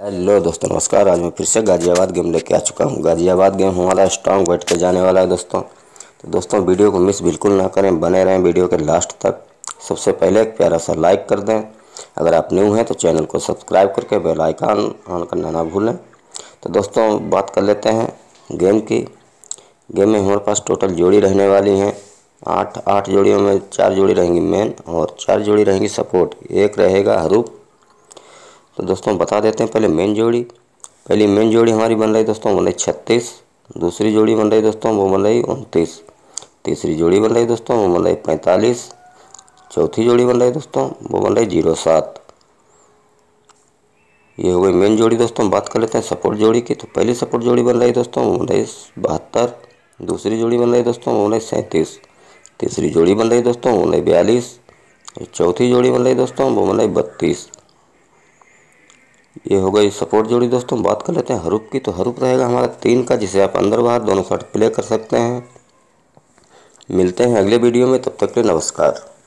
Hello दोस्तों, नमस्कार। आज मैं फिर से गाज़ियाबाद गेम लेके आ चुका हूँ। गाज़ियाबाद गेम हमारा स्ट्रांग बैठ के जाने वाला है दोस्तों। तो दोस्तों, वीडियो को मिस बिल्कुल ना करें। बने रहें वीडियो के लास्ट तक। सबसे पहले एक प्यारा सा लाइक कर दें। अगर आप न्यू हैं तो चैनल को सब्सक्राइब करके बेल आइकान ऑन करना ना भूलें। तो दोस्तों, बात कर लेते हैं गेम की। गेम में हमारे पास टोटल जोड़ी रहने वाली हैं। आठ आठ जोड़ियों में चार जोड़ी रहेंगी मेन और चार जोड़ी रहेंगी सपोर्ट एक रहेगा हरूप तो दोस्तों बता देते हैं पहले मेन जोड़ी पहली मेन जोड़ी हमारी बन रही दोस्तों बन रही छत्तीस दूसरी जोड़ी बन रही दोस्तों वो बन रही उनतीस तीसरी जोड़ी बन रही दोस्तों वो बन रही पैंतालीस चौथी जोड़ी बन रही दोस्तों वो बन रही ज़ीरो सात ये हो गई मेन जोड़ी दोस्तों बात कर लेते हैं सपोर्ट जोड़ी की तो पहली सपोर्ट जोड़ी बन रही दोस्तों वो बन रही बहत्तर दूसरी जोड़ी बन रही दोस्तों वो बन रही सैंतीस तीसरी जोड़ी बन रही दोस्तों वो बन रही बयालीस चौथी जोड़ी बन रही दोस्तों वो बन रही बत्तीस ये हो गई सपोर्ट जोड़ी। दोस्तों बात कर लेते हैं हरूप की। तो हरूप रहेगा हमारा तीन का, जिसे आप अंदर बाहर दोनों साइड प्ले कर सकते हैं। मिलते हैं अगले वीडियो में, तब तक के नमस्कार।